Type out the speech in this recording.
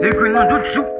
les connards d'au-dessous.